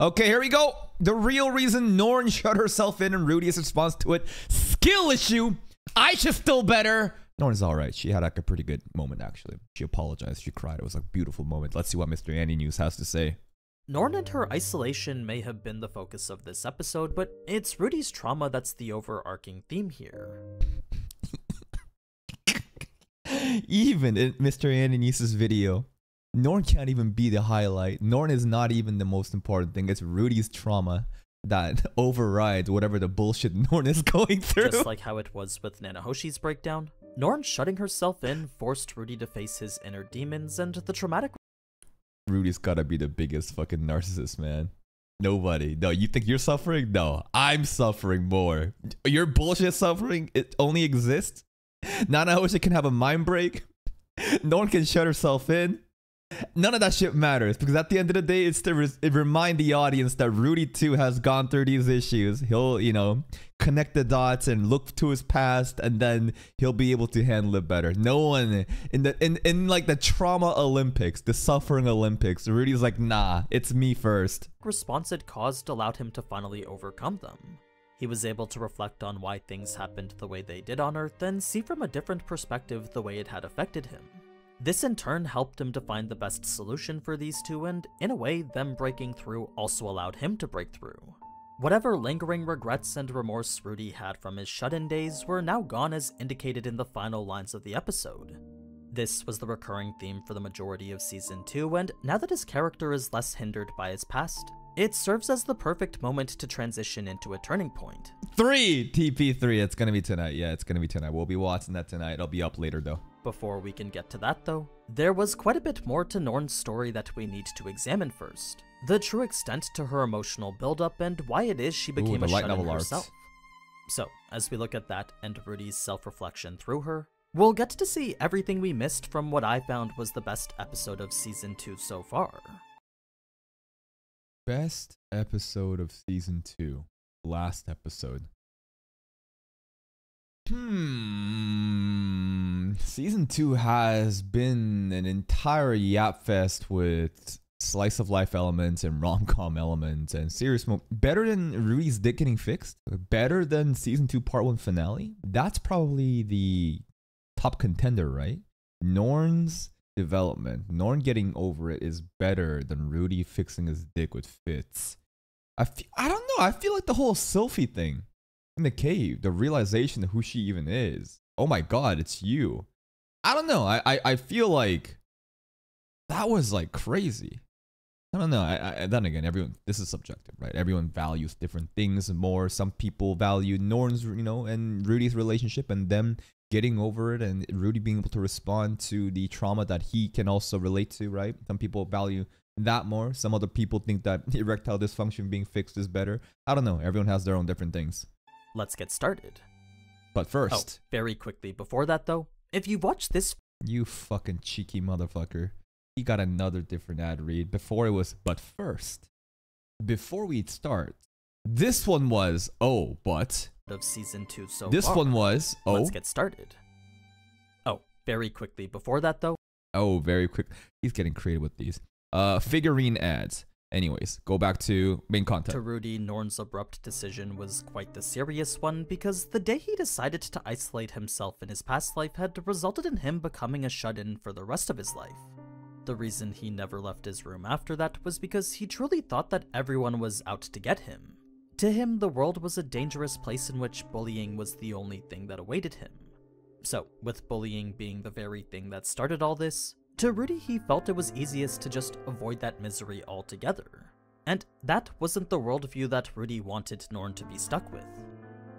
Okay, here we go. The real reason Norn shut herself in and Rudy's response to it. Skill issue. Aisha's still better. Norn's all right. She had like a pretty good moment, actually. She apologized. She cried. It was a beautiful moment. Let's see what Mr. AniNews has to say. Norn and her isolation may have been the focus of this episode, but it's Rudy's trauma that's the overarching theme here. even in Mr. AniNews' video, Norn can't even be the highlight. Norn is not even the most important thing. It's Rudy's trauma that overrides whatever the bullshit Norn is going through. Just like how it was with Nanahoshi's breakdown, Norn shutting herself in forced Rudy to face his inner demons and the traumatic Rudy's gotta be the biggest fucking narcissist, man. Nobody. No, you think you're suffering? No, I'm suffering more. Your bullshit suffering, it only exists. Nanahoshi can have a mind break. No one can shut herself in. None of that shit matters because at the end of the day, it's to re- it remind the audience that Rudy too has gone through these issues. He'll, you know, connect the dots and look to his past, and then he'll be able to handle it better. No one in the in in like the trauma Olympics, the suffering Olympics, Rudy's like, nah, it's me first. response it caused allowed him to finally overcome them. He was able to reflect on why things happened the way they did on Earth and see from a different perspective the way it had affected him. This in turn helped him to find the best solution for these two, and in a way, them breaking through also allowed him to break through. Whatever lingering regrets and remorse Rudy had from his shut in days were now gone as indicated in the final lines of the episode. This was the recurring theme for the majority of Season 2, and now that his character is less hindered by his past, it serves as the perfect moment to transition into a turning point. Three TP3. It's gonna be tonight. Yeah, it's gonna be tonight. We'll be watching that tonight. It'll be up later though. Before we can get to that though, there was quite a bit more to Norn's story that we need to examine first. The true extent to her emotional buildup and why it is she became the a shut-in herself. So, as we look at that and Rudy's self-reflection through her, we'll get to see everything we missed from what I found was the best episode of Season 2 so far. Best episode of season two. Last episode. Hmm. Season two has been an entire yap fest with slice of life elements and rom com elements and serious mo- better than Rudy's dick getting fixed. Better than season two part one finale. That's probably the top contender, right? Norn's development, Norn getting over it is better than Rudy fixing his dick with Fitz. I I don't know. I feel like the whole Sylphie thing in the cave, the realization of who she even is. Oh my god, it's you. I don't know. I I, I feel like that was like crazy. I don't know. I, I then again, everyone. This is subjective, right? Everyone values different things more. Some people value Norn's, you know, and Rudy's relationship, and them getting over it, and Rudy being able to respond to the trauma that he can also relate to, right? Some people value that more. Some other people think that erectile dysfunction being fixed is better. I don't know. Everyone has their own different things. Let's get started. But Oh, first, very quickly before that though, if you've watched this you fucking cheeky motherfucker. He got another different ad read. Before it was, but first, before we start, this one was, oh, but. of Season 2 so this far, one was, oh, let's get started. Oh, very quickly before that though, oh, very quick. He's getting creative with these. Uh, figurine ads. Anyways, go back to main content. To Rudy, Norn's abrupt decision was quite the serious one because the day he decided to isolate himself in his past life had resulted in him becoming a shut in for the rest of his life. The reason he never left his room after that was because he truly thought that everyone was out to get him. To him, the world was a dangerous place in which bullying was the only thing that awaited him. So, with bullying being the very thing that started all this, to Rudy he felt it was easiest to just avoid that misery altogether. And that wasn't the worldview that Rudy wanted Norn to be stuck with.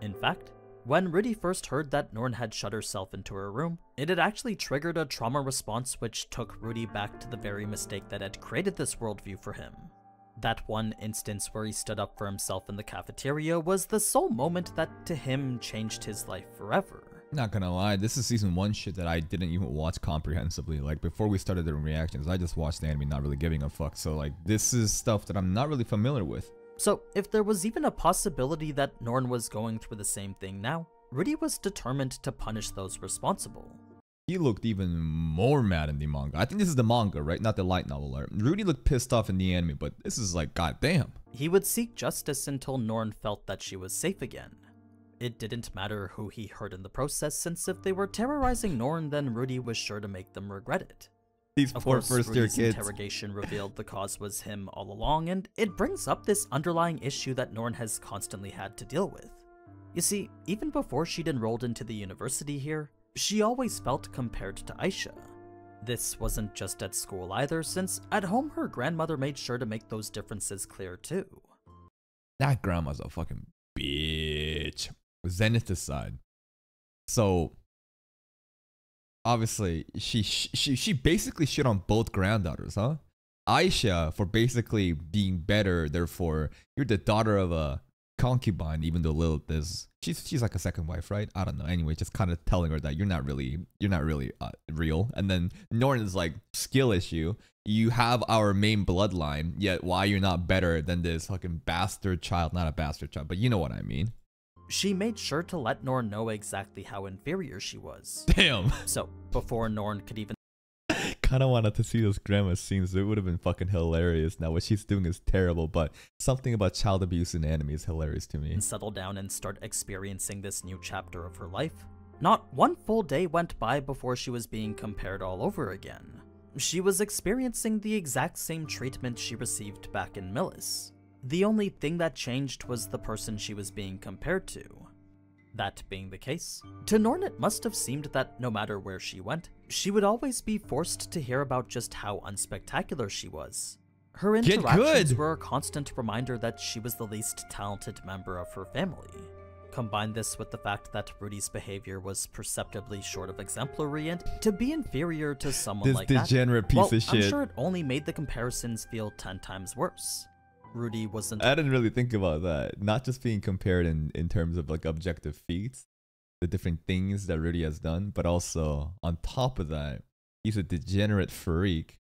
In fact, when Rudy first heard that Norn had shut herself into her room, it had actually triggered a trauma response which took Rudy back to the very mistake that had created this worldview for him. That one instance where he stood up for himself in the cafeteria was the sole moment that to him changed his life forever. Not gonna lie, this is season one shit that I didn't even watch comprehensively. Like before we started the reactions, I just watched the anime, not really giving a fuck. So like, this is stuff that I'm not really familiar with. So, if there was even a possibility that Norn was going through the same thing now, Rudy was determined to punish those responsible. He looked even more mad in the manga. I think this is the manga, right? Not the light novel art. Rudy looked pissed off in the anime, but this is like, goddamn. He would seek justice until Norn felt that she was safe again. It didn't matter who he hurt in the process, since if they were terrorizing Norn, then Rudy was sure to make them regret it. These Of poor course, first year Rudy's kids. interrogation revealed the cause was him all along, and it brings up this underlying issue that Norn has constantly had to deal with. You see, even before she'd enrolled into the university here, she always felt compared to Aisha. This wasn't just at school either, since at home her grandmother made sure to make those differences clear too. That grandma's a fucking bitch. Zenith aside. So obviously she she she basically shit on both granddaughters, huh? Aisha for basically being better, therefore you're the daughter of a concubine, even though Lilith is she's she's like a second wife, right? I don't know. Anyway, just kind of telling her that you're not really you're not really uh, real. And then Norton is like skill issue. You have our main bloodline, yet why you're not better than this fucking bastard child? Not a bastard child, but you know what I mean. She made sure to let Norn know exactly how inferior she was. Damn. So, before Norn could even kind of wanted to see those grandma scenes. It would have been fucking hilarious. Now what she's doing is terrible, but something about child abuse in anime is hilarious to me. settle down and start experiencing this new chapter of her life, not one full day went by before she was being compared all over again. She was experiencing the exact same treatment she received back in Millis. The only thing that changed was the person she was being compared to. That being the case, to Norn it must have seemed that no matter where she went, she would always be forced to hear about just how unspectacular she was. Her interactions were a constant reminder that she was the least talented member of her family. Combine this with the fact that Rudy's behavior was perceptibly short of exemplary, and to be inferior to someone This like that, degenerate piece well, of I'm shit. sure it only made the comparisons feel ten times worse. Rudy wasn't I didn't really think about that. Not just being compared in, in terms of like objective feats, the different things that Rudy has done, but also on top of that, he's a degenerate freak.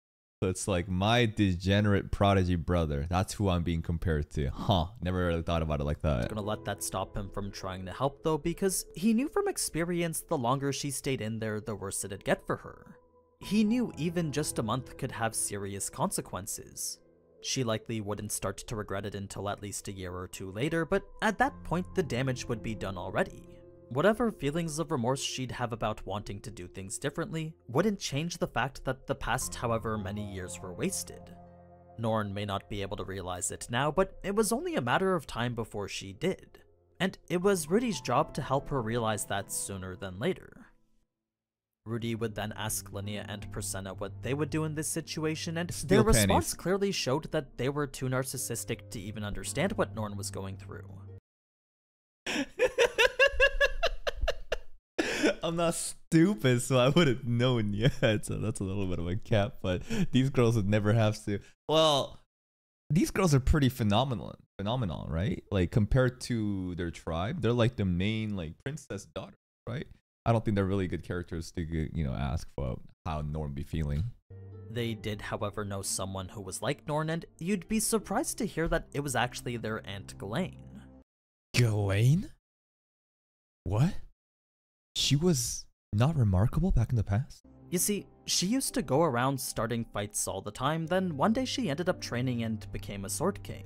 So it's like my degenerate prodigy brother. That's who I'm being compared to. Huh. Never really thought about it like that. I'm gonna let that stop him from trying to help though, because he knew from experience the longer she stayed in there, the worse it'd get for her. He knew even just a month could have serious consequences. She likely wouldn't start to regret it until at least a year or two later, but at that point the damage would be done already. Whatever feelings of remorse she'd have about wanting to do things differently wouldn't change the fact that the past however many years were wasted. Norn may not be able to realize it now, but it was only a matter of time before she did. And it was Rudy's job to help her realize that sooner than later. Rudy would then ask Linia and Pursena what they would do in this situation, and Steal their response clearly showed that they were too narcissistic to even understand what Norn was going through. I'm not stupid, so I would have known yet. So that's a little bit of a cap, but these girls would never have to. Well, these girls are pretty phenomenal, phenomenal, right? Like compared to their tribe, they're like the main like princess daughter, right? I don't think they're really good characters to you know ask for how Norn be feeling. They did, however, know someone who was like Norn, and you'd be surprised to hear that it was actually their Aunt Ghislaine. Ghislaine? What? She was not remarkable back in the past. You see, she used to go around starting fights all the time, then one day she ended up training and became a Sword King.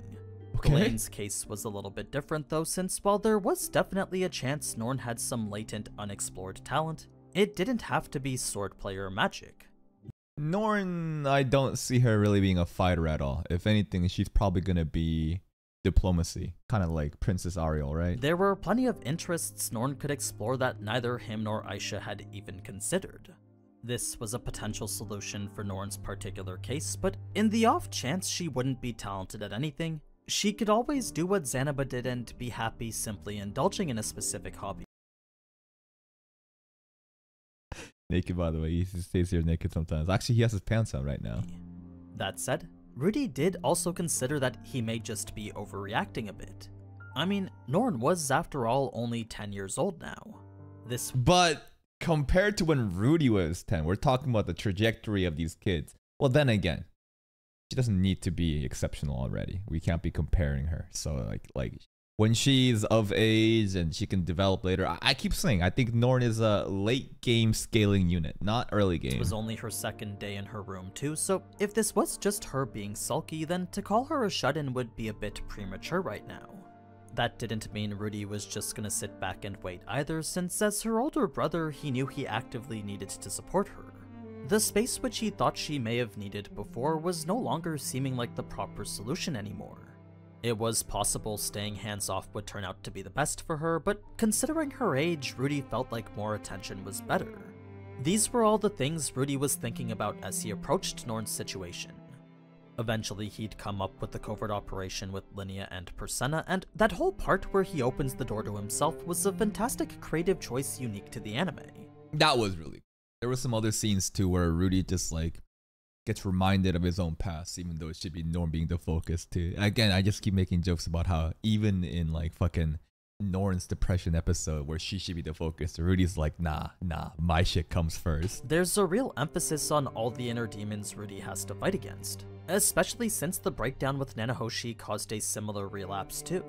Okay. Ghislaine's case was a little bit different though, since while there was definitely a chance Norn had some latent, unexplored talent, it didn't have to be sword player magic. Norn, I don't see her really being a fighter at all. If anything, she's probably gonna be diplomacy, kind of like Princess Ariel, right? There were plenty of interests Norn could explore that neither him nor Aisha had even considered. This was a potential solution for Norn's particular case, but in the off chance she wouldn't be talented at anything, she could always do what Zanoba did and be happy simply indulging in a specific hobby. Naked, by the way, he stays here naked sometimes. Actually, he has his pants on right now. That said, Rudy did also consider that he may just be overreacting a bit. I mean, Norn was, after all, only 10 years old now. This But compared to when Rudy was 10, we're talking about the trajectory of these kids. Well, then again, she doesn't need to be exceptional already. We can't be comparing her. So like like when she's of age and she can develop later. I, I keep saying I think Norn is a late game scaling unit, not early game. It was only her second day in her room too, so if this was just her being sulky, then to call her a shut-in would be a bit premature right now. That didn't mean Rudy was just gonna sit back and wait either, since as her older brother, he knew he actively needed to support her. The space which he thought she may have needed before was no longer seeming like the proper solution anymore. It was possible staying hands off would turn out to be the best for her, but considering her age, Rudy felt like more attention was better. These were all the things Rudy was thinking about as he approached Norn's situation. Eventually, he'd come up with the covert operation with Linia and Pursena, and that whole part where he opens the door to himself was a fantastic creative choice unique to the anime. That was really. There were some other scenes too where Rudy just like gets reminded of his own past, even though it should be Norn being the focus too. Again, I just keep making jokes about how even in like fucking Norn's depression episode where she should be the focus, Rudy's like, nah, nah, my shit comes first. There's a real emphasis on all the inner demons Rudy has to fight against, especially since the breakdown with Nanahoshi caused a similar relapse too.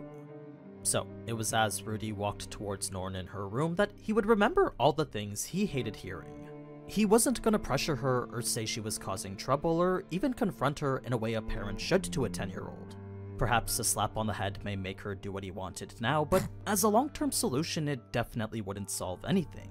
So, it was as Rudy walked towards Norn in her room that he would remember all the things he hated hearing. He wasn't gonna pressure her or say she was causing trouble or even confront her in a way a parent should to a 10 year old. Perhaps a slap on the head may make her do what he wanted now, but as a long term solution, it definitely wouldn't solve anything.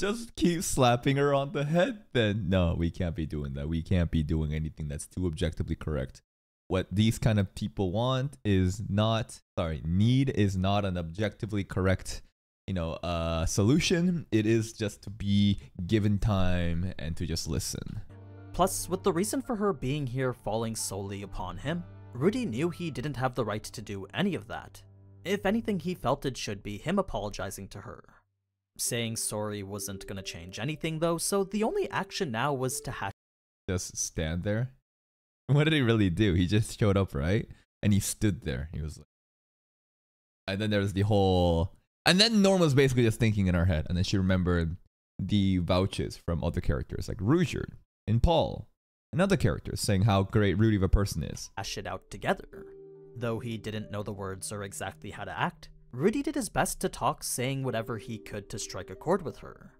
Just keep slapping her on the head, then. No, we can't be doing that. We can't be doing anything that's too objectively correct. What these kind of people want is not, sorry, need is not an objectively correct you know uh solution. It is just to be given time and to just listen. Plus with the reason for her being here falling solely upon him rudy knew he didn't have the right to do any of that. If anything he felt it should be him apologizing to her. Saying sorry wasn't gonna change anything though so the only action now was to hash just stand there? What did he really do? He just showed up right? And he stood there. He was like and then there's the whole and then Norn was basically just thinking in her head, and then she remembered the vouches from other characters like Ruijerd and Paul and other characters saying how great Rudy of a person is. Hash it out together. Though he didn't know the words or exactly how to act, Rudy did his best to talk, saying whatever he could to strike a chord with her.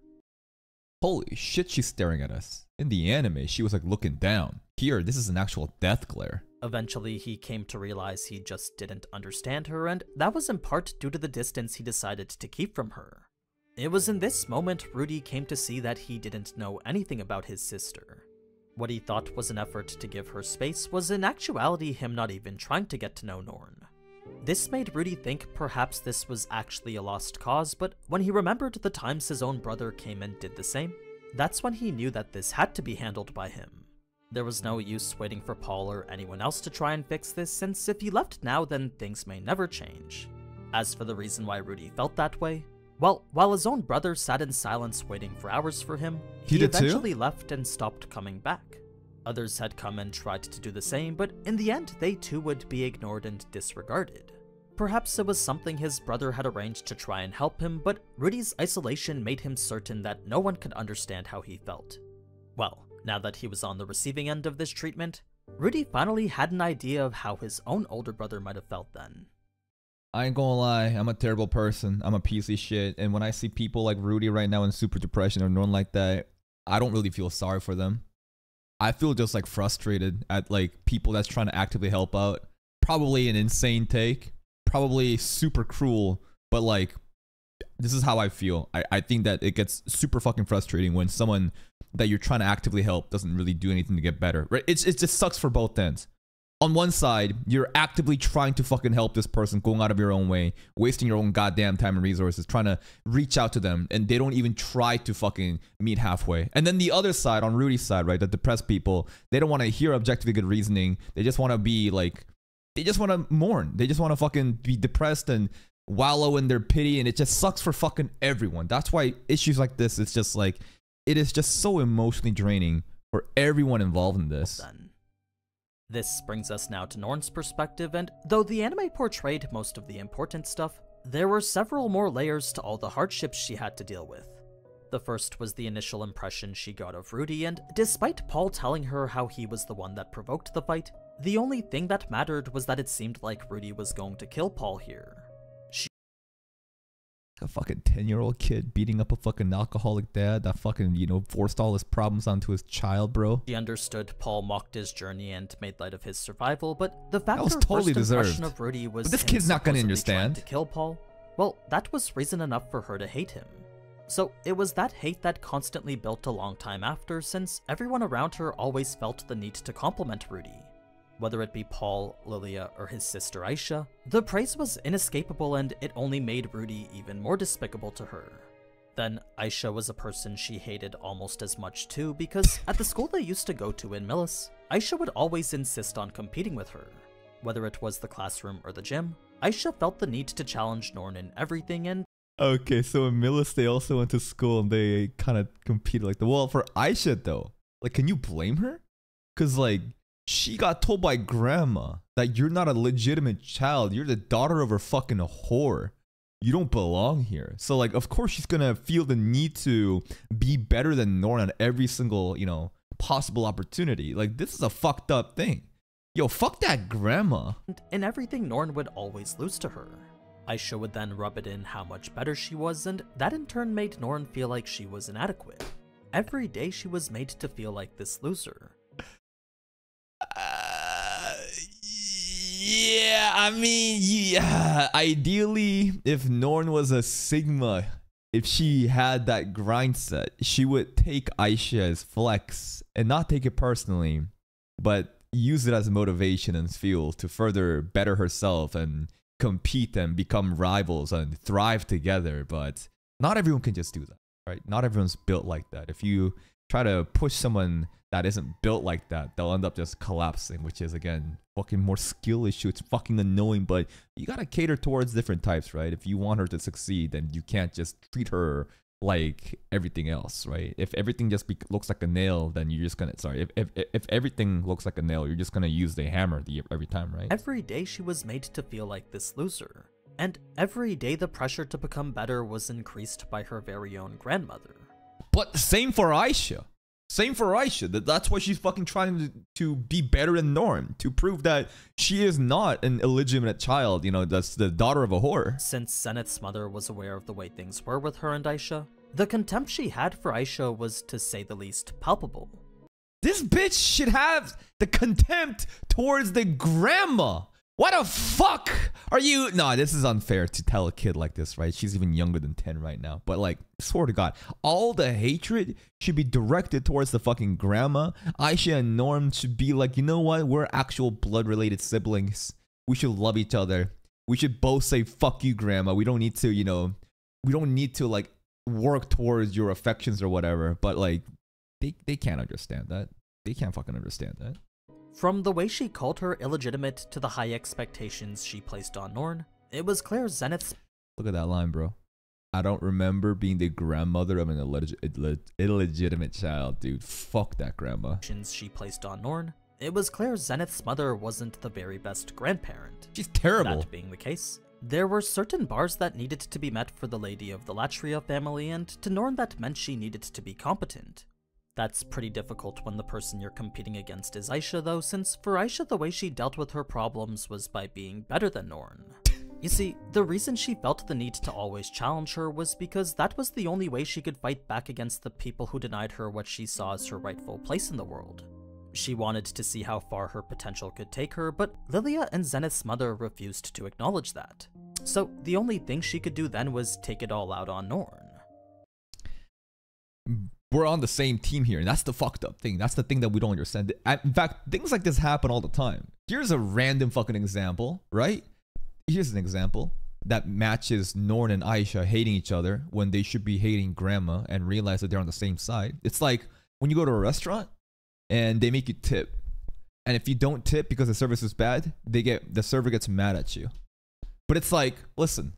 Holy shit, she's staring at us. In the anime, she was like looking down. Here, this is an actual death glare. Eventually, he came to realize he just didn't understand her, and that was in part due to the distance he decided to keep from her. It was in this moment Rudy came to see that he didn't know anything about his sister. What he thought was an effort to give her space was in actuality him not even trying to get to know Norn. This made Rudy think perhaps this was actually a lost cause, but when he remembered the times his own brother came and did the same, that's when he knew that this had to be handled by him. There was no use waiting for Paul or anyone else to try and fix this, since if he left now, then things may never change. As for the reason why Rudy felt that way, well, while his own brother sat in silence waiting for hours for him, he, he eventually too? left and stopped coming back. Others had come and tried to do the same, but in the end, they too would be ignored and disregarded. Perhaps it was something his brother had arranged to try and help him, but Rudy's isolation made him certain that no one could understand how he felt. Well, now that he was on the receiving end of this treatment, Rudy finally had an idea of how his own older brother might have felt then. I ain't gonna lie, I'm a terrible person. I'm a piece of shit. And when I see people like Rudy right now in super depression or no like that, I don't really feel sorry for them. I feel just like frustrated at like people that's trying to actively help out. Probably an insane take, probably super cruel, but like this is how I feel. I, I think that it gets super fucking frustrating when someone that you're trying to actively help doesn't really do anything to get better. Right? It's it just sucks for both ends. On one side, you're actively trying to fucking help this person, going out of your own way, wasting your own goddamn time and resources, trying to reach out to them, and they don't even try to fucking meet halfway. And then the other side, on Rudy's side, right, the depressed people, they don't want to hear objectively good reasoning. They just want to be like, they just want to mourn. They just want to fucking be depressed and wallow in their pity, and it just sucks for fucking everyone. That's why issues like this, it's just like it is just so emotionally draining for everyone involved in this. Then. This brings us now to Norn's perspective, and though the anime portrayed most of the important stuff, there were several more layers to all the hardships she had to deal with. The first was the initial impression she got of Rudy, and despite Paul telling her how he was the one that provoked the fight, the only thing that mattered was that it seemed like Rudy was going to kill Paul here. She A fucking 10 year old kid beating up a fucking alcoholic dad that fucking, you know, forced all his problems onto his child, bro. She understood Paul mocked his journey and made light of his survival, but the fact was her totally first impression of Rudy was But this kid's not gonna understand. to kill Paul. Well, that was reason enough for her to hate him. So it was that hate that constantly built a long time after, since everyone around her always felt the need to compliment Rudy. Whether it be Paul, Lilia, or his sister Aisha, the praise was inescapable and it only made Rudy even more despicable to her. Then Aisha was a person she hated almost as much too, because at the school they used to go to in Millis, Aisha would always insist on competing with her. Whether it was the classroom or the gym, Aisha felt the need to challenge Norn in everything and Okay, so in Millis, they also went to school and they kind of competed like the. Well, for Aisha, though, like, can you blame her? Because, like, she got told by grandma that you're not a legitimate child. You're the daughter of a fucking whore. You don't belong here. So, like, of course, she's gonna feel the need to be better than Norn on every single, you know, possible opportunity. Like, this is a fucked up thing. Yo, fuck that grandma. And in everything, Norn would always lose to her. Aisha would then rub it in how much better she was, and that in turn made Norn feel like she was inadequate. Every day she was made to feel like this loser. Uh, yeah, I mean, yeah. Ideally, if Norn was a Sigma, if she had that grind set, she would take Aisha as flex and not take it personally, but use it as motivation and fuel to further better herself and compete and become rivals and thrive together. But not everyone can just do that, right? Not everyone's built like that. If you try to push someone that isn't built like that, they'll end up just collapsing, which is again fucking more skill issue. It's fucking annoying, but you gotta cater towards different types, right? If you want her to succeed, then you can't just treat her like everything else, right? If everything just be- looks like a nail, then you're just gonna sorry. If, if if everything looks like a nail, you're just gonna use the hammer the, every time, right? Every day she was made to feel like this loser. And every day the pressure to become better was increased by her very own grandmother. But same for Aisha. Same for Aisha. That that's why she's fucking trying to, to be better than Norn to prove that she is not an illegitimate child. You know, that's the daughter of a whore. Since Zenith's mother was aware of the way things were with her and Aisha, the contempt she had for Aisha was, to say the least, palpable. This bitch should have the contempt towards the grandma. What the fuck are you? No, this is unfair to tell a kid like this, right? She's even younger than 10 right now. But, like, swear to God, all the hatred should be directed towards the fucking grandma. Aisha and Norn should be like, you know what? We're actual blood related siblings. We should love each other. We should both say, fuck you, grandma. We don't need to, you know, we don't need to, like, work towards your affections or whatever. But, like, they, they can't understand that. They can't fucking understand that. From the way she called her illegitimate to the high expectations she placed on Norn, it was clear Zenith's Look at that line, bro. I don't remember being the grandmother of an illeg- illeg- illegitimate child, dude. Fuck that grandma. she placed on Norn, it was clear Zenith's mother wasn't the very best grandparent. She's terrible. That being the case, there were certain bars that needed to be met for the lady of the Latria family, and to Norn that meant she needed to be competent. That's pretty difficult when the person you're competing against is Aisha, though, since for Aisha, the way she dealt with her problems was by being better than Norn. You see, the reason she felt the need to always challenge her was because that was the only way she could fight back against the people who denied her what she saw as her rightful place in the world. She wanted to see how far her potential could take her, but Lilia and Zenith's mother refused to acknowledge that. So the only thing she could do then was take it all out on Norn. We're on the same team here, and that's the fucked up thing. That's the thing that we don't understand. In fact, things like this happen all the time. Here's a random fucking example, right? Here's an example that matches Norn and Aisha hating each other when they should be hating grandma and realize that they're on the same side. It's like when you go to a restaurant and they make you tip. And if you don't tip because the service is bad, they get the server gets mad at you. But it's like, listen,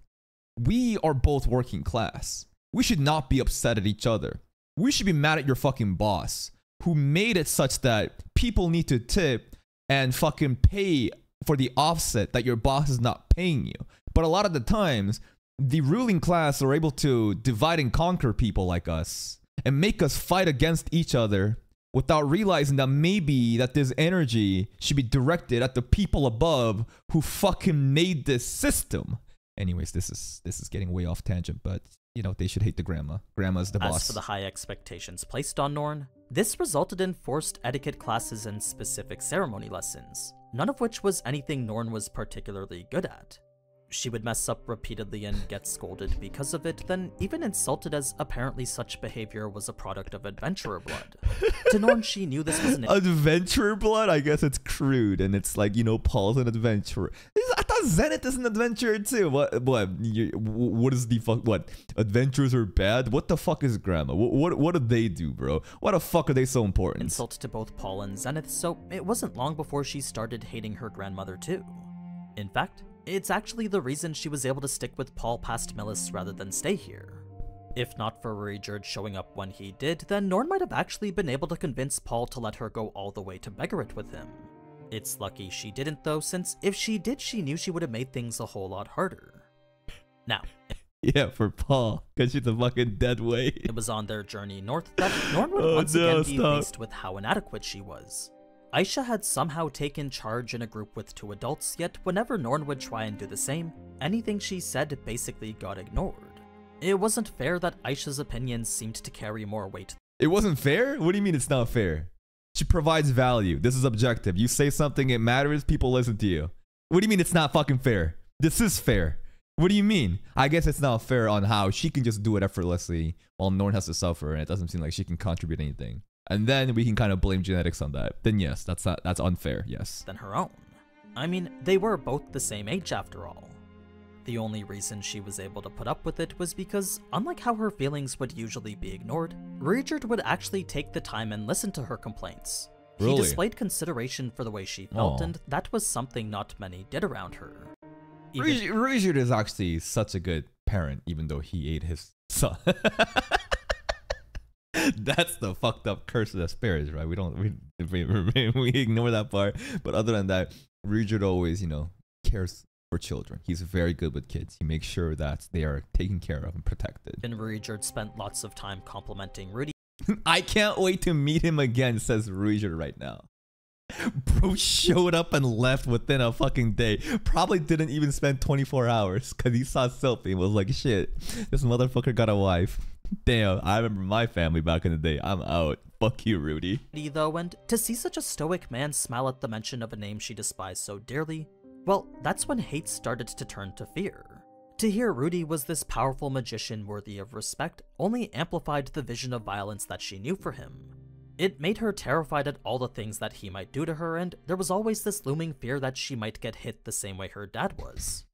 we are both working class. We should not be upset at each other. We should be mad at your fucking boss who made it such that people need to tip and fucking pay for the offset that your boss is not paying you. But a lot of the times, the ruling class are able to divide and conquer people like us and make us fight against each other without realizing that maybe that this energy should be directed at the people above who fucking made this system. Anyways, this is this is getting way off tangent, but you know they should hate the grandma. Grandma's the As boss. for the high expectations placed on Norn, this resulted in forced etiquette classes and specific ceremony lessons, none of which was anything Norn was particularly good at. She would mess up repeatedly and get scolded because of it, then even insulted as apparently such behavior was a product of adventurer blood. to Norn, she knew this was an Adventurer blood? I guess it's crude, and it's like you know Paul's an adventurer. I thought Zenith is an adventurer too. What? What? What is the fuck? What? Adventurers are bad? What the fuck is Grandma? What? What, what do they do, bro? Why the fuck are they so important? insult to both Paul and Zenith, so it wasn't long before she started hating her grandmother too. In fact, it's actually the reason she was able to stick with Paul past Millis rather than stay here. If not for Ruijerd showing up when he did, then Norn might have actually been able to convince Paul to let her go all the way to Begaritt with him. It's lucky she didn't though, since if she did, she knew she would have made things a whole lot harder. Now, Yeah, for Paul, because she's a fucking dead weight. it was on their journey north that Norn would Oh, once no, again be stop. faced with how inadequate she was. Aisha had somehow taken charge in a group with two adults, yet whenever Norn would try and do the same, anything she said basically got ignored. It wasn't fair that Aisha's opinions seemed to carry more weight It wasn't fair? What do you mean it's not fair? She provides value. This is objective. You say something, it matters, people listen to you. What do you mean it's not fucking fair? This is fair. What do you mean? I guess it's not fair on how she can just do it effortlessly while Norn has to suffer and it doesn't seem like she can contribute anything. And then we can kind of blame genetics on that. Then yes, that's not that's unfair. Yes. than her own. I mean, they were both the same age after all. The only reason she was able to put up with it was because, unlike how her feelings would usually be ignored, Ruijerd would actually take the time and listen to her complaints. Really? He displayed consideration for the way she felt, Aw. and that was something not many did around her. Even- Ruijerd is actually such a good parent, even though he ate his son. That's the fucked up curse of the spirits, right? We don't we we, we ignore that part, but other than that, Ruijerd always you know cares for children. He's very good with kids. He makes sure that they are taken care of and protected. and Ruijerd spent lots of time complimenting Rudy I can't wait to meet him again, says Ruijerd right now. Bro showed up and left within a fucking day. Probably didn't even spend 24 hours because he saw Sylphie and was like, shit, this motherfucker got a wife. Damn, I remember my family back in the day. I'm out. Fuck you, Rudy. though, and to see such a stoic man smile at the mention of a name she despised so dearly, well, that's when hate started to turn to fear. To hear Rudy was this powerful magician worthy of respect only amplified the vision of violence that she knew for him. It made her terrified at all the things that he might do to her, and there was always this looming fear that she might get hit the same way her dad was.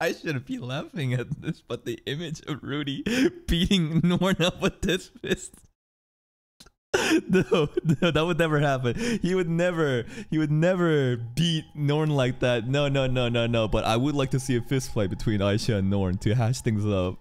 I shouldn't be laughing at this, but the image of Rudy beating Norn up with this fist. No, no, that would never happen. He would never, he would never beat Norn like that. No, no, no, no, no. But I would like to see a fist fight between Aisha and Norn to hash things up.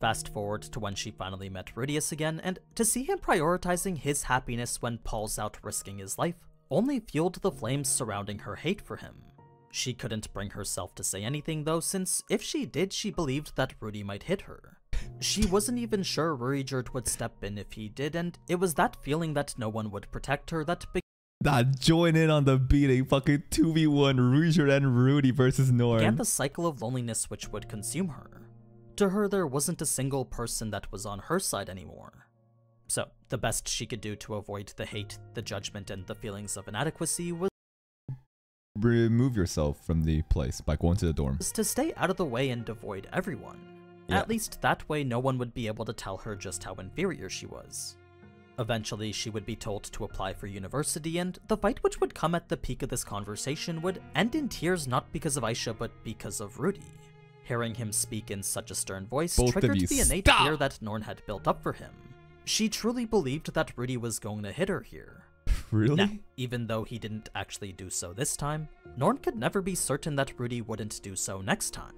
Fast forward to when she finally met Rudeus again, and to see him prioritizing his happiness when Paul's out risking his life only fueled the flames surrounding her hate for him. She couldn't bring herself to say anything though, since if she did, she believed that Rudy might hit her. She wasn't even sure Ruijerd would step in if he did, and it was that feeling that no one would protect her that Nah, join in on the beating. Fucking 2v1 Ruijerd and Rudy versus Norn. began the cycle of loneliness which would consume her. To her, there wasn't a single person that was on her side anymore. So, the best she could do to avoid the hate, the judgment, and the feelings of inadequacy was Remove yourself from the place by going to the dorm. to stay out of the way and avoid everyone. Yeah. At least that way, no one would be able to tell her just how inferior she was. Eventually, she would be told to apply for university, and the fight which would come at the peak of this conversation would end in tears not because of Aisha, but because of Rudy. Hearing him speak in such a stern voice Both triggered the innate stop! fear that Norn had built up for him. She truly believed that Rudy was going to hit her here. Really? Even though he didn't actually do so this time, Norn could never be certain that Rudy wouldn't do so next time.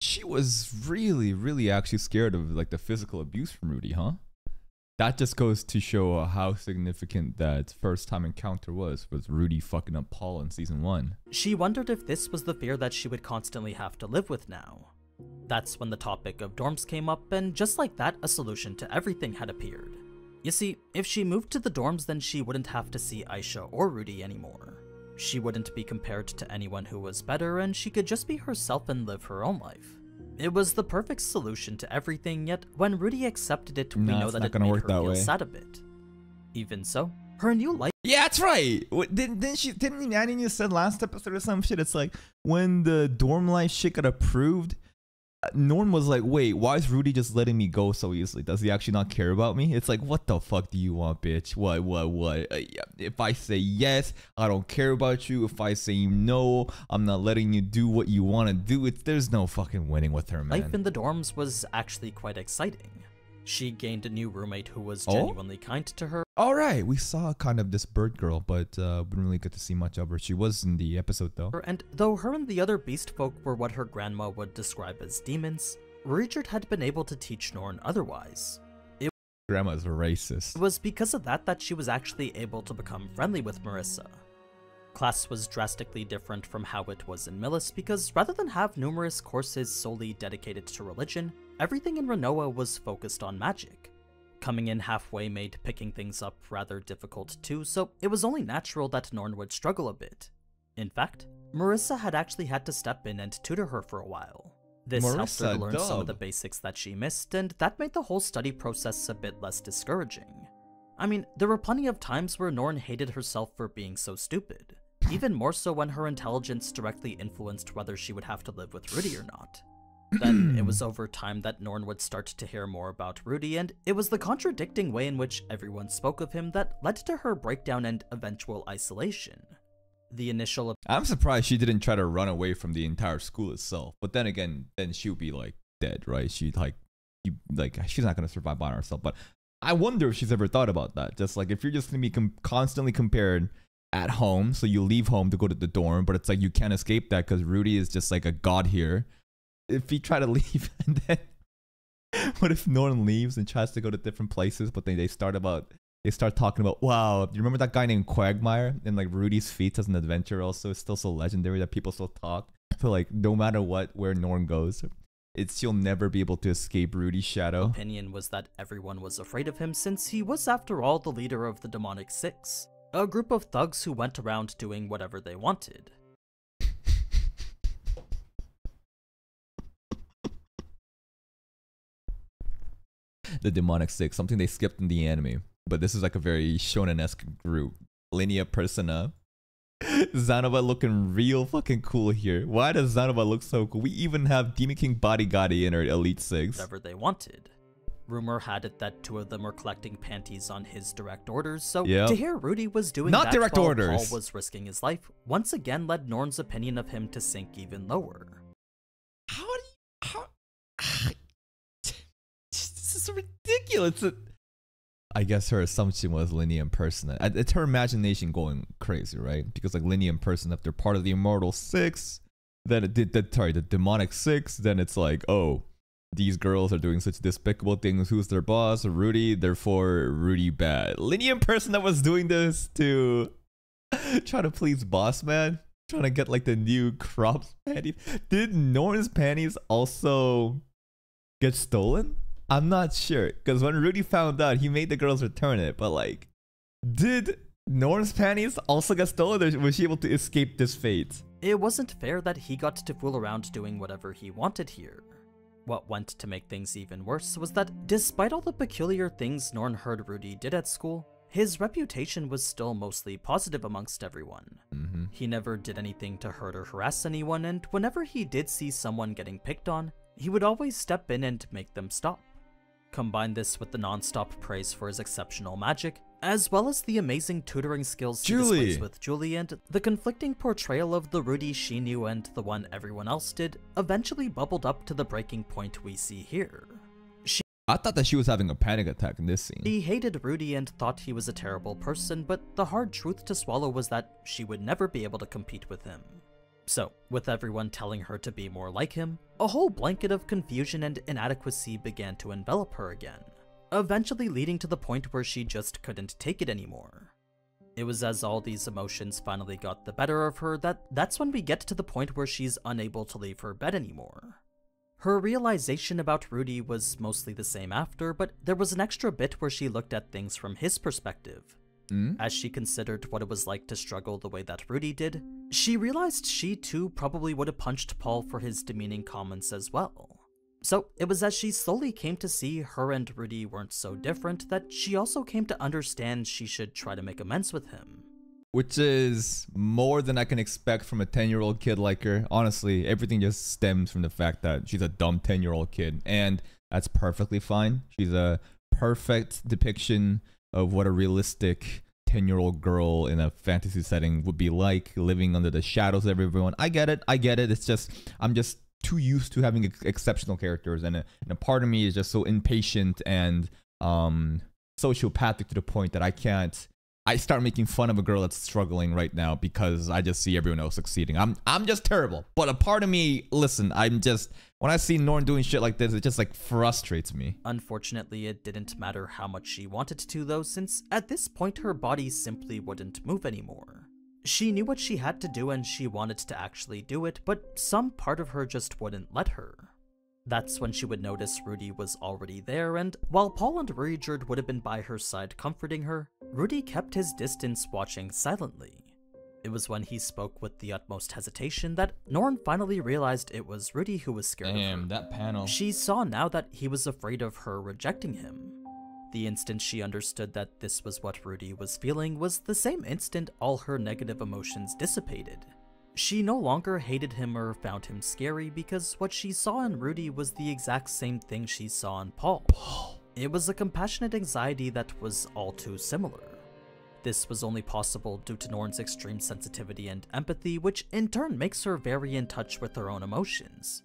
She was really, really actually scared of like the physical abuse from Rudy, huh? That just goes to show how significant that first time encounter was with Rudy fucking up Paul in season one. She wondered if this was the fear that she would constantly have to live with now. That's when the topic of dorms came up, and just like that, a solution to everything had appeared. You see, if she moved to the dorms, then she wouldn't have to see Aisha or Rudy anymore. She wouldn't be compared to anyone who was better, and she could just be herself and live her own life. It was the perfect solution to everything, yet when Rudy accepted it, we No, know it's that it made work her feel way. sad a bit. Even so, her new life Yeah, that's right. Didn't, didn't she? Didn't Annie you said last episode or some shit? It's like when the dorm life shit got approved. Norn was like, "Wait, why is Rudy just letting me go so easily? Does he actually not care about me?" It's like, "What the fuck do you want, bitch? What, what, what? Uh, yeah, if I say yes, I don't care about you. If I say no, I'm not letting you do what you want to do. It's there's no fucking winning with her, man. Life in the dorms was actually quite exciting. She gained a new roommate who was Oh? genuinely kind to her, All right, we saw kind of this bird girl, but uh, we didn't really get to see much of her. She was in the episode though. and though her and the other beast folk were what her grandma would describe as demons, Ruijerd had been able to teach Norn otherwise. Grandma's a racist. It was because of that that she was actually able to become friendly with Marissa. Class was drastically different from how it was in Millis because rather than have numerous courses solely dedicated to religion, everything in Ranoa was focused on magic. Coming in halfway made picking things up rather difficult too, so it was only natural that Norn would struggle a bit. In fact, Marissa had actually had to step in and tutor her for a while. This helped her Marissa, learn some of the basics that she missed, and that made the whole study process a bit less discouraging. I mean, there were plenty of times where Norn hated herself for being so stupid, even more so when her intelligence directly influenced whether she would have to live with Rudy or not. Then it was over time that Norn would start to hear more about Rudy, and it was the contradicting way in which everyone spoke of him that led to her breakdown and eventual isolation. The initial I'm surprised she didn't try to run away from the entire school itself. But then again, then she would be like dead, right? She'd like, you like she's not gonna survive by herself. But I wonder if she's ever thought about that. Just like if you're just gonna be com- constantly compared at home, so you leave home to go to the dorm, but it's like you can't escape that because Rudy is just like a god here. If you try to leave and then. What if Norton leaves and tries to go to different places, but then they start about they start talking about wow you remember that guy named quagmire and like rudy's feats as an adventure also is still so legendary that people still talk so like no matter what where norn goes it's you'll never be able to escape rudy's shadow opinion was that everyone was afraid of him since he was, after all, the leader of the Demonic Six, a group of thugs who went around doing whatever they wanted. the demonic six something they skipped in the anime but this is like a very shonen-esque group linea Pursena Zanoba looking real fucking cool here. Why does Zanoba look so cool? We even have Demon King Badigadi in our Elite Six. whatever they wanted. Rumor had it that two of them were collecting panties on his direct orders, so Yep. to hear Rudy was doing Not that direct while orders. Paul was risking his life once again led Norn's opinion of him to sink even lower. How do you how This is ridiculous. I guess her assumption was Linny and Pursena. Uh, It's her imagination going crazy, right? Because like Linny and Pursena, if they're part of the Immortal Six, then it did that sorry, the demonic six, then it's like, oh, these girls are doing such despicable things. Who's their boss? Rudy, therefore Rudy bad. Linian person that was doing this to try to please boss man. Trying to get like the new crops panties. Did Norn's panties also get stolen? I'm not sure. Because when Rudy found out, he made the girls return it. But like, did Norn's panties also get stolen or was she able to escape this fate? It wasn't fair that he got to fool around doing whatever he wanted here. What went to make things even worse was that despite all the peculiar things Norn heard Rudy did at school, his reputation was still mostly positive amongst everyone. Mm-hmm. He never did anything to hurt or harass anyone, and whenever he did see someone getting picked on, he would always step in and make them stop. Combine this with the non-stop praise for his exceptional magic, as well as the amazing tutoring skills he displays with Julie and the conflicting portrayal of the Rudy she knew and the one everyone else did, eventually bubbled up to the breaking point we see here. I thought that she was having a panic attack in this scene. He hated Rudy and thought he was a terrible person, but the hard truth to swallow was that she would never be able to compete with him. So, with everyone telling her to be more like him, a whole blanket of confusion and inadequacy began to envelop her again, eventually leading to the point where she just couldn't take it anymore. It was as all these emotions finally got the better of her that that's when we get to the point where she's unable to leave her bed anymore. Her realization about Rudy was mostly the same after, but there was an extra bit where she looked at things from his perspective. Mm? As she considered what it was like to struggle the way that Rudy did, she realized she too probably would have punched Paul for his demeaning comments as well. So it was as she slowly came to see her and Rudy weren't so different that she also came to understand she should try to make amends with him. Which is more than I can expect from a 10 year old kid like her. Honestly, everything just stems from the fact that she's a dumb 10 year old kid. And that's perfectly fine. She's a perfect depiction of what a realistic 10 year old girl in a fantasy setting would be like, living under the shadows of everyone. I get it. I get it. It's just, I'm just too used to having ex- exceptional characters. And a, and a part of me is just so impatient and um, sociopathic to the point that I can't. I start making fun of a girl that's struggling right now because I just see everyone else succeeding. I'm I'm just terrible. But a part of me, listen, I'm just when I see Norn doing shit like this, it just like frustrates me. Unfortunately, it didn't matter how much she wanted to, though, since at this point her body simply wouldn't move anymore. She knew what she had to do and she wanted to actually do it, but some part of her just wouldn't let her. That's when she would notice Rudy was already there, and while Paul and Ruijerd would have been by her side comforting her, Rudy kept his distance watching silently. It was when he spoke with the utmost hesitation that Norn finally realized it was Rudy who was scared of her. that panel. She saw now that he was afraid of her rejecting him. The instant she understood that this was what Rudy was feeling was the same instant all her negative emotions dissipated. She no longer hated him or found him scary because what she saw in Rudy was the exact same thing she saw in Paul. It was a compassionate anxiety that was all too similar. This was only possible due to Norn's extreme sensitivity and empathy, which in turn makes her very in touch with her own emotions.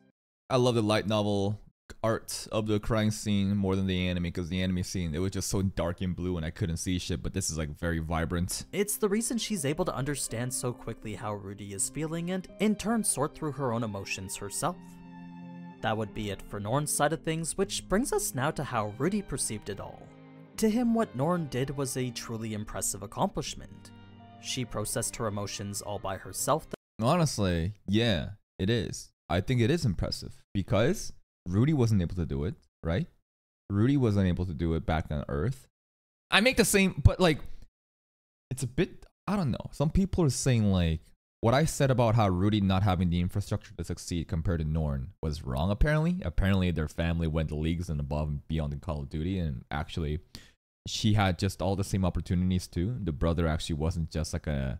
I love the light novel art of the crying scene more than the anime because the anime scene it was just so dark and blue and I couldn't see shit. But this is like very vibrant. It's the reason she's able to understand so quickly how Rudy is feeling and in turn sort through her own emotions herself. That would be it for Norn's side of things, which brings us now to how Rudy perceived it all. To him, what Norn did was a truly impressive accomplishment. She processed her emotions all by herself. Honestly, yeah, it is. I think it is impressive because Rudy wasn't able to do it, right? Rudy wasn't able to do it back on Earth. I make the same, but like, it's a bit, I don't know. Some people are saying like, what I said about how Rudy not having the infrastructure to succeed compared to Norn was wrong, apparently. Apparently, their family went leagues and above and beyond in Call of Duty, and actually, she had just all the same opportunities too. The brother actually wasn't just like a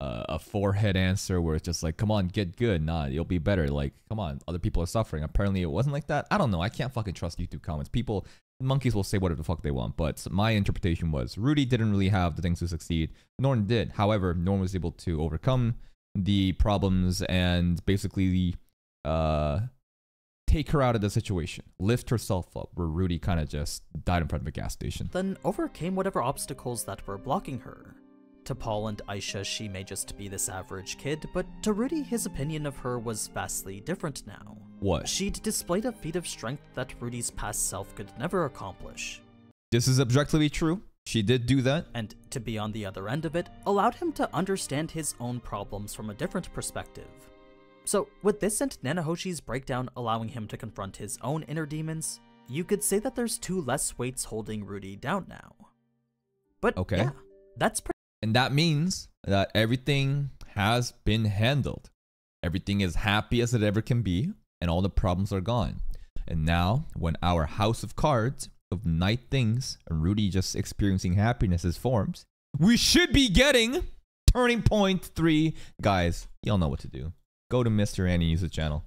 a, forehead answer where it's just like, come on, get good. Nah, you'll be better. Like, come on, other people are suffering. Apparently, it wasn't like that. I don't know. I can't fucking trust YouTube comments. People, monkeys will say whatever the fuck they want. But my interpretation was Rudy didn't really have the things to succeed. Norn did. However, Norn was able to overcome the problems and basically uh take her out of the situation, lift herself up, where Rudy kind of just died in front of a gas station. Then overcame whatever obstacles that were blocking her. To Paul and Aisha, she may just be this average kid, but to Rudy, his opinion of her was vastly different now. What? She'd displayed a feat of strength that Rudy's past self could never accomplish. This is objectively true. She did do that. And to be on the other end of it allowed him to understand his own problems from a different perspective. So, with this and Nanahoshi's breakdown allowing him to confront his own inner demons, you could say that there's two less weights holding Rudy down now. But Okay. yeah, that's pretty And that means that everything has been handled. Everything is happy as it ever can be, and all the problems are gone. And now, when our house of cards of night things and Rudy just experiencing happiness is formed, we should be getting turning point three. Guys, y'all know what to do. Go to Mr. Annie YouTube channel.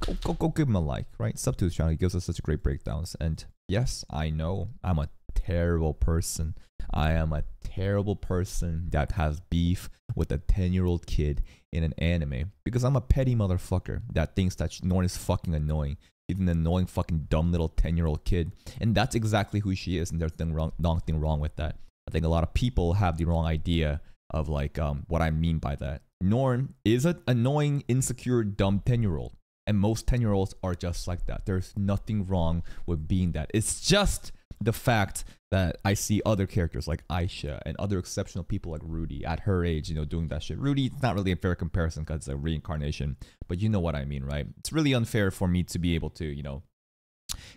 Go, go, go give him a like, right? Sub to his channel. He gives us such great breakdowns. And yes, I know I'm a terrible person. I am a terrible person that has beef with a 10 year old kid in an anime because I'm a petty motherfucker that thinks that Norn is fucking annoying. She's an annoying fucking dumb little 10 year old kid. And that's exactly who she is. And there's nothing wrong, nothing wrong with that. I think a lot of people have the wrong idea of like um, what I mean by that. Norn is an annoying, insecure, dumb 10 year old. And most 10 year olds are just like that. There's nothing wrong with being that. It's just the fact that I see other characters like Aisha and other exceptional people like Rudy at her age, you know, doing that shit. Rudy, it's not really a fair comparison because it's a reincarnation, but you know what I mean, right? It's really unfair for me to be able to, you know,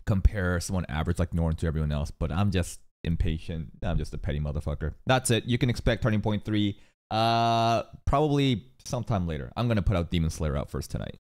compare someone average like Norn to everyone else, but I'm just impatient. I'm just a petty motherfucker. That's it. You can expect Turning Point 3 uh probably sometime later. I'm going to put out Demon Slayer out first tonight.